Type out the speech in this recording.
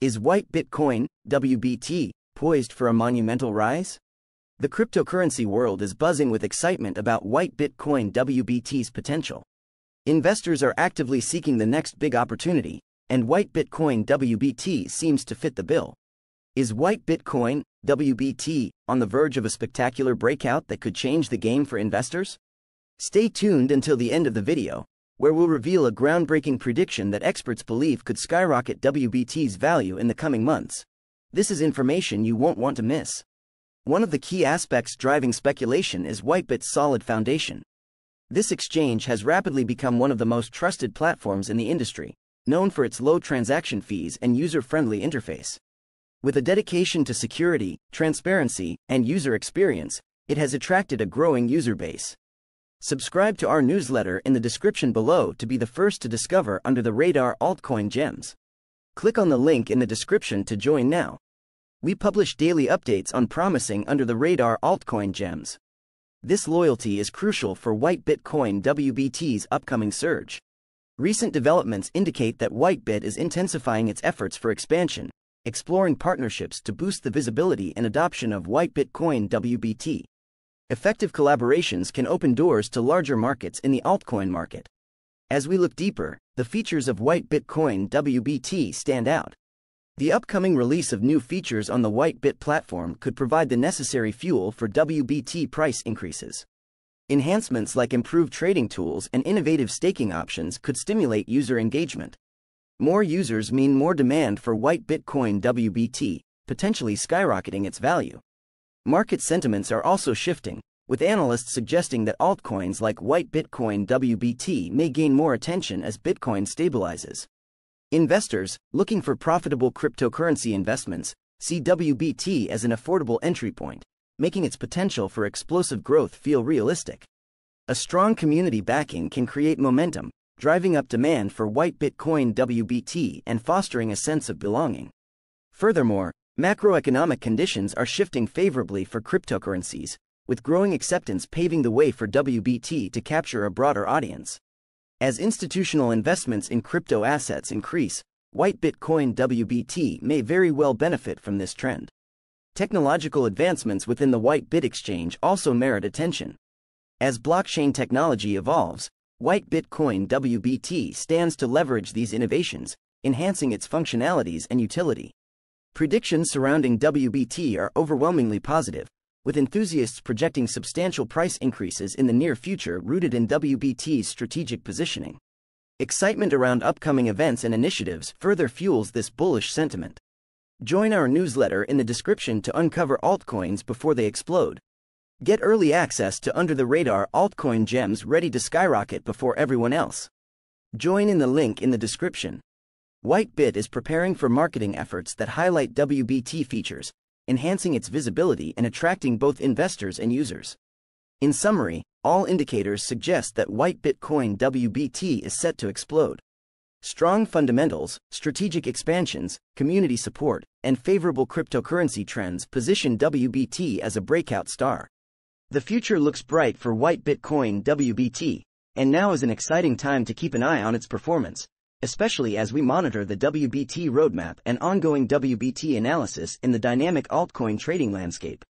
Is WhiteBIT Coin, WBT, poised for a monumental rise? The cryptocurrency world is buzzing with excitement about WhiteBIT Coin WBT's potential. Investors are actively seeking the next big opportunity, and WhiteBIT Coin WBT seems to fit the bill. Is WhiteBIT Coin, WBT, on the verge of a spectacular breakout that could change the game for investors? Stay tuned until the end of the video, where we'll reveal a groundbreaking prediction that experts believe could skyrocket WBT's value in the coming months. This is information you won't want to miss. One of the key aspects driving speculation is WhiteBIT's solid foundation. This exchange has rapidly become one of the most trusted platforms in the industry, known for its low transaction fees and user-friendly interface. With a dedication to security, transparency, and user experience, it has attracted a growing user base. Subscribe to our newsletter in the description below to be the first to discover under the radar altcoin gems. Click on the link in the description to join now. We publish daily updates on promising under the radar altcoin gems. This loyalty is crucial for WhiteBIT Coin WBT's upcoming surge. Recent developments indicate that WhiteBIT is intensifying its efforts for expansion, exploring partnerships to boost the visibility and adoption of WhiteBIT Coin WBT. Effective collaborations can open doors to larger markets in the altcoin market. As we look deeper, the features of WhiteBIT Coin WBT stand out. The upcoming release of new features on the WhiteBIT platform could provide the necessary fuel for WBT price increases. Enhancements like improved trading tools and innovative staking options could stimulate user engagement. More users mean more demand for WhiteBIT Coin WBT, potentially skyrocketing its value. Market sentiments are also shifting, with analysts suggesting that altcoins like WhiteBIT Coin WBT may gain more attention as Bitcoin stabilizes. Investors, looking for profitable cryptocurrency investments, see WBT as an affordable entry point, making its potential for explosive growth feel realistic. A strong community backing can create momentum, driving up demand for WhiteBIT Coin WBT and fostering a sense of belonging. Furthermore, macroeconomic conditions are shifting favorably for cryptocurrencies, with growing acceptance paving the way for WBT to capture a broader audience. As institutional investments in crypto assets increase, WhiteBIT Coin WBT may very well benefit from this trend. Technological advancements within the WhiteBIT exchange also merit attention. As blockchain technology evolves, WhiteBIT Coin WBT stands to leverage these innovations, enhancing its functionalities and utility. Predictions surrounding WBT are overwhelmingly positive, with enthusiasts projecting substantial price increases in the near future rooted in WBT's strategic positioning. Excitement around upcoming events and initiatives further fuels this bullish sentiment. Join our newsletter in the description to uncover altcoins before they explode. Get early access to under the radar altcoin gems ready to skyrocket before everyone else. Join in the link in the description. WhiteBIT is preparing for marketing efforts that highlight WBT features, enhancing its visibility and attracting both investors and users. In summary, all indicators suggest that WhiteBIT Coin WBT is set to explode. Strong fundamentals, strategic expansions, community support, and favorable cryptocurrency trends position WBT as a breakout star. The future looks bright for WhiteBIT Coin WBT, and now is an exciting time to keep an eye on its performance especially as we monitor the WBT roadmap and ongoing WBT analysis in the dynamic altcoin trading landscape.